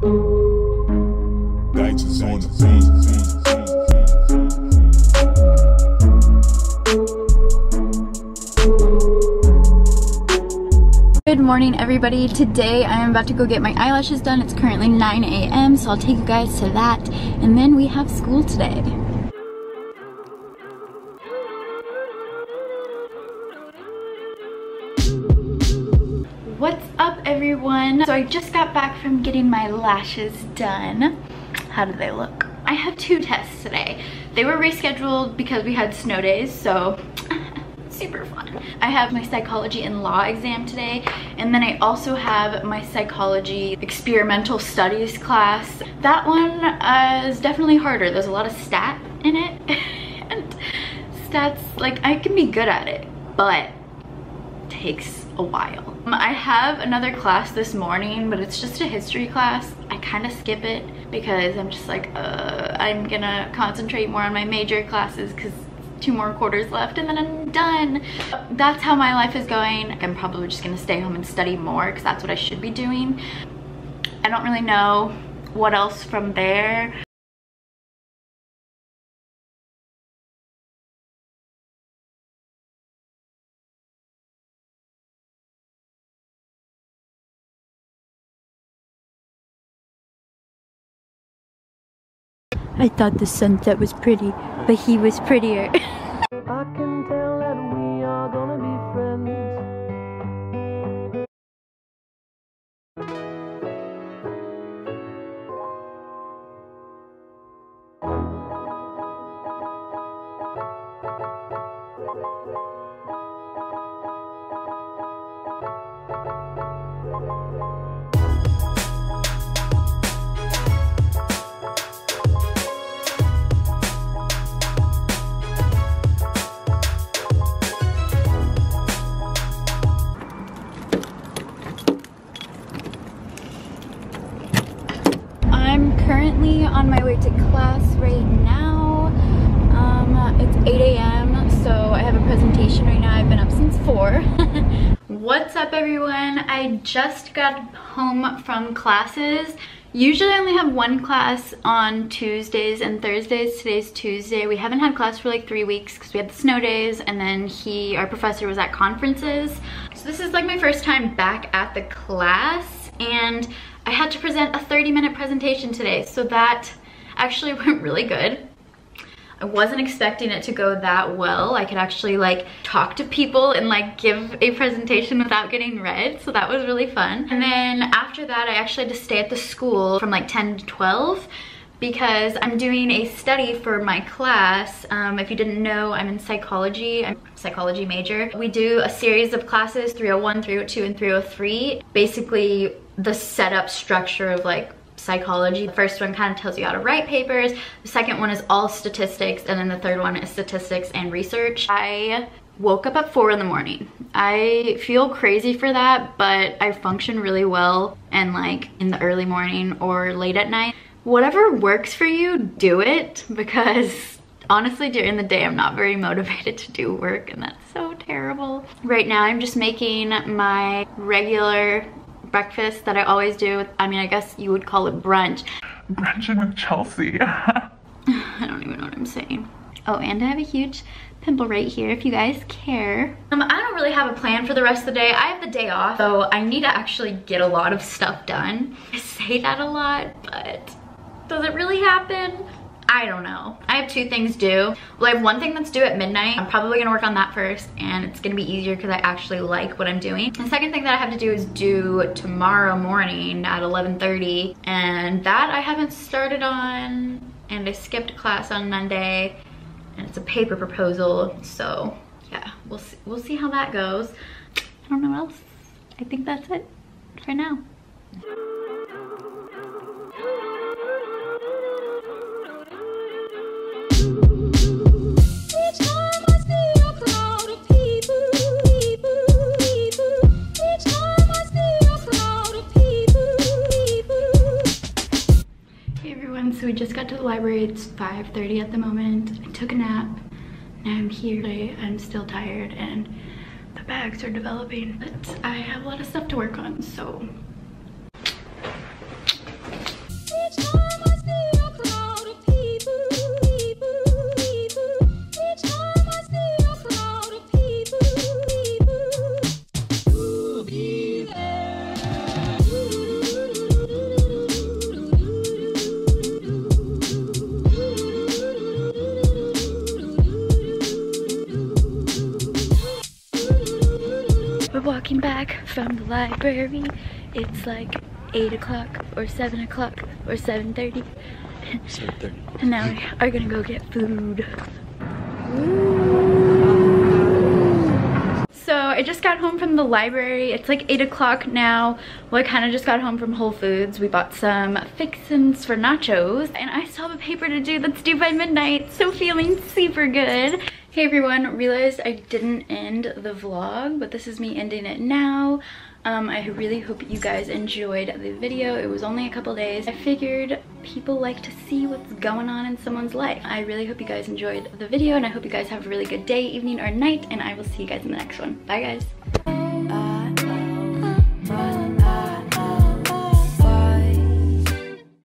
Dices on the Good morning everybody. Today I am about to go get my eyelashes done. It's currently 9 a.m. so I'll take you guys to that and then we have school today. What's up everyone? So I just got back from getting my lashes done. How do they look? I have two tests today. They were rescheduled because we had snow days so super fun. I have my psychology and law exam today and then I also have my psychology experimental studies class. That one uh, is definitely harder. There's a lot of stat in it and stats like I can be good at it but takes a while. Um, I have another class this morning, but it's just a history class. I kind of skip it because I'm just like, uh, I'm gonna concentrate more on my major classes because two more quarters left and then I'm done. That's how my life is going. I'm probably just gonna stay home and study more because that's what I should be doing. I don't really know what else from there. I thought the sunset was pretty, but he was prettier. to class right now. Um, it's 8 a.m. so I have a presentation right now. I've been up since 4. What's up everyone? I just got home from classes. Usually I only have one class on Tuesdays and Thursdays. Today's Tuesday. We haven't had class for like three weeks because we had the snow days and then he, our professor was at conferences. So this is like my first time back at the class and I had to present a 30 minute presentation today. So that actually went really good. I wasn't expecting it to go that well. I could actually like talk to people and like give a presentation without getting red. So that was really fun. And then after that, I actually had to stay at the school from like 10 to 12 because I'm doing a study for my class. Um, if you didn't know, I'm in psychology. I'm a psychology major. We do a series of classes, 301, 302, and 303. Basically, the setup structure of like psychology. The first one kind of tells you how to write papers. The second one is all statistics. And then the third one is statistics and research. I woke up at four in the morning. I feel crazy for that, but I function really well and like in the early morning or late at night. Whatever works for you, do it because honestly during the day I'm not very motivated to do work and that's so terrible. Right now I'm just making my regular breakfast that I always do. I mean, I guess you would call it brunch. Brunching with Chelsea. I don't even know what I'm saying. Oh, and I have a huge pimple right here if you guys care. Um, I don't really have a plan for the rest of the day. I have the day off, so I need to actually get a lot of stuff done. I say that a lot, but does it really happen? I don't know. I have two things due. Well, I have one thing that's due at midnight. I'm probably gonna work on that first and it's gonna be easier because I actually like what I'm doing. The second thing that I have to do is due tomorrow morning at 11.30 and that I haven't started on and I skipped class on Monday and it's a paper proposal. So yeah, we'll see, we'll see how that goes. I don't know what else. I think that's it for now. So we just got to the library. It's 5.30 at the moment. I took a nap. Now I'm here. I'm still tired and the bags are developing. But I have a lot of stuff to work on, so from the library. It's like 8 o'clock or 7 o'clock or 7.30. 7.30. And now we are gonna go get food. So I just got home from the library. It's like 8 o'clock now. Well, I kind of just got home from Whole Foods. We bought some fixins for nachos. And I still have a paper to do that's due by midnight. So feeling super good. Hey everyone, realized I didn't end the vlog, but this is me ending it now. Um, I really hope you guys enjoyed the video. It was only a couple days. I figured people like to see what's going on in someone's life. I really hope you guys enjoyed the video and I hope you guys have a really good day, evening, or night, and I will see you guys in the next one. Bye guys.